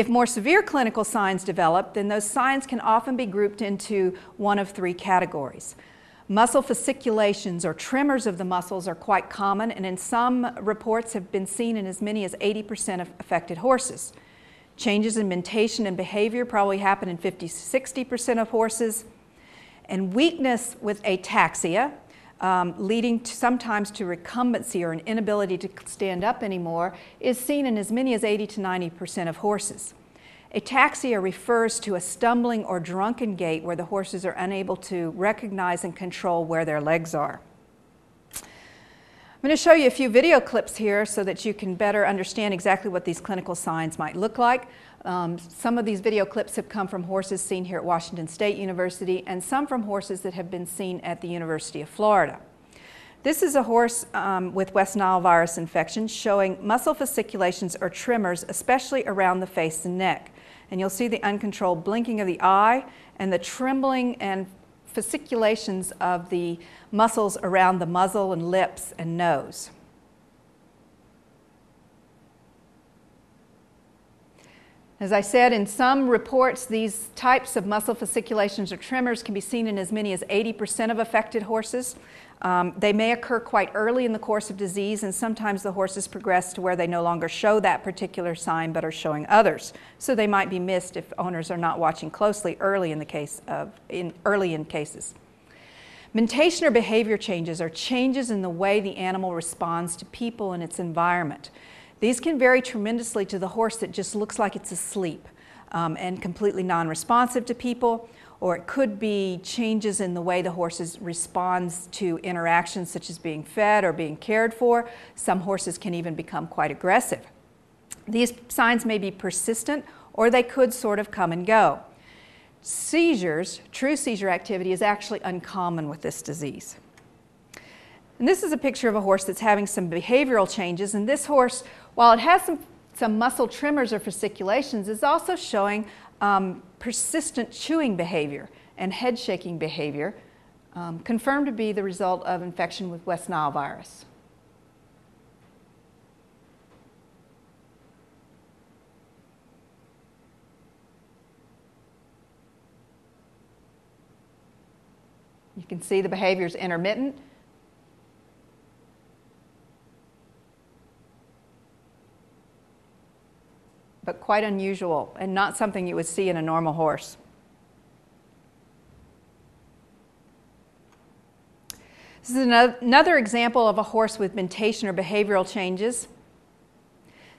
If more severe clinical signs develop, then those signs can often be grouped into one of three categories. Muscle fasciculations or tremors of the muscles are quite common and in some reports have been seen in as many as 80% of affected horses. Changes in mentation and behavior probably happen in 50 60% of horses. And weakness with ataxia, um, leading to sometimes to recumbency or an inability to stand up anymore, is seen in as many as 80 to 90% of horses. Ataxia refers to a stumbling or drunken gait where the horses are unable to recognize and control where their legs are. I'm going to show you a few video clips here so that you can better understand exactly what these clinical signs might look like. Um, some of these video clips have come from horses seen here at Washington State University and some from horses that have been seen at the University of Florida. This is a horse um, with West Nile virus infection showing muscle fasciculations or tremors, especially around the face and neck. And you'll see the uncontrolled blinking of the eye and the trembling and fasciculations of the muscles around the muzzle and lips and nose. As I said, in some reports, these types of muscle fasciculations or tremors can be seen in as many as 80% of affected horses. Um, they may occur quite early in the course of disease, and sometimes the horses progress to where they no longer show that particular sign but are showing others. So they might be missed if owners are not watching closely early in the case of in early in cases. Mentation or behavior changes are changes in the way the animal responds to people and its environment. These can vary tremendously to the horse that just looks like it's asleep um, and completely non-responsive to people, or it could be changes in the way the horse responds to interactions such as being fed or being cared for. Some horses can even become quite aggressive. These signs may be persistent or they could sort of come and go. Seizures, true seizure activity, is actually uncommon with this disease. And this is a picture of a horse that's having some behavioral changes, and this horse while it has some, some muscle tremors or fasciculations, it's also showing um, persistent chewing behavior and head shaking behavior, um, confirmed to be the result of infection with West Nile virus. You can see the behavior is intermittent. But quite unusual and not something you would see in a normal horse. This is another example of a horse with mentation or behavioral changes.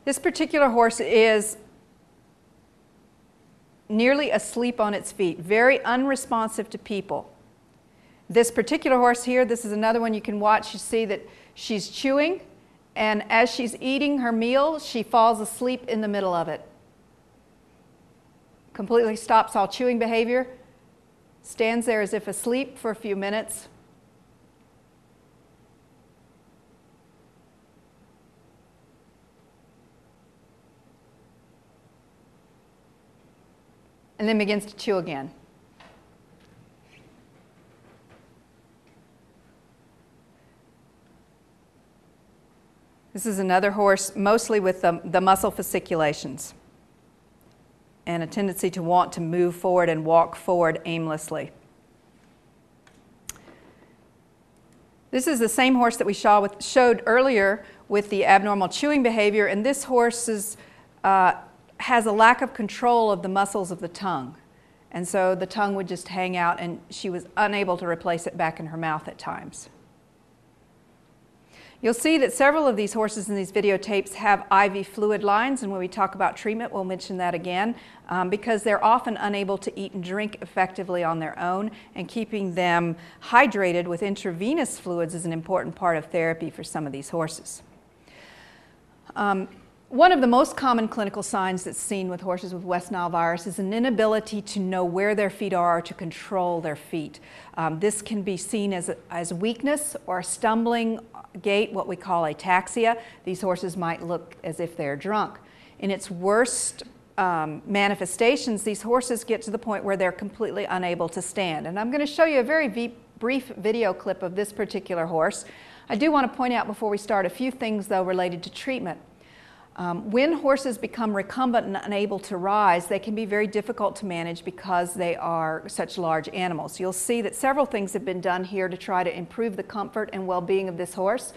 This particular horse is nearly asleep on its feet, very unresponsive to people. This particular horse here, this is another one you can watch. You see that she's chewing, and as she's eating her meal, she falls asleep in the middle of it. Completely stops all chewing behavior, stands there as if asleep for a few minutes. And then begins to chew again. This is another horse, mostly with the, the muscle fasciculations and a tendency to want to move forward and walk forward aimlessly. This is the same horse that we with, showed earlier with the abnormal chewing behavior, and this horse is, uh, has a lack of control of the muscles of the tongue. And so the tongue would just hang out, and she was unable to replace it back in her mouth at times. You'll see that several of these horses in these videotapes have IV fluid lines, and when we talk about treatment, we'll mention that again, um, because they're often unable to eat and drink effectively on their own, and keeping them hydrated with intravenous fluids is an important part of therapy for some of these horses. Um, one of the most common clinical signs that's seen with horses with West Nile virus is an inability to know where their feet are or to control their feet. Um, this can be seen as, as weakness or stumbling gait, what we call ataxia. These horses might look as if they're drunk. In its worst um, manifestations, these horses get to the point where they're completely unable to stand. And I'm going to show you a very brief video clip of this particular horse. I do want to point out before we start a few things, though, related to treatment. Um, when horses become recumbent and unable to rise, they can be very difficult to manage because they are such large animals. You'll see that several things have been done here to try to improve the comfort and well-being of this horse.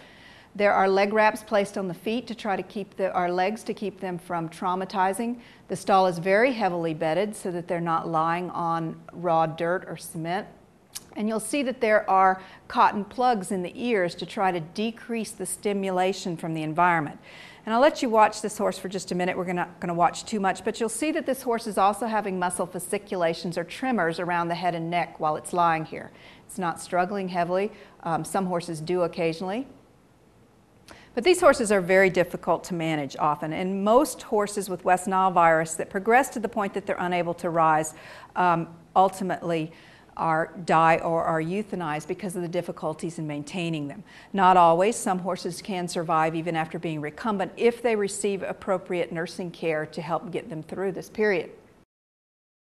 There are leg wraps placed on the feet to try to keep the, our legs to keep them from traumatizing. The stall is very heavily bedded so that they're not lying on raw dirt or cement. And you'll see that there are cotton plugs in the ears to try to decrease the stimulation from the environment. And I'll let you watch this horse for just a minute. We're not going to watch too much, but you'll see that this horse is also having muscle fasciculations or tremors around the head and neck while it's lying here. It's not struggling heavily. Um, some horses do occasionally. But these horses are very difficult to manage often, and most horses with West Nile virus that progress to the point that they're unable to rise um, ultimately are die or are euthanized because of the difficulties in maintaining them. Not always. Some horses can survive even after being recumbent if they receive appropriate nursing care to help get them through this period.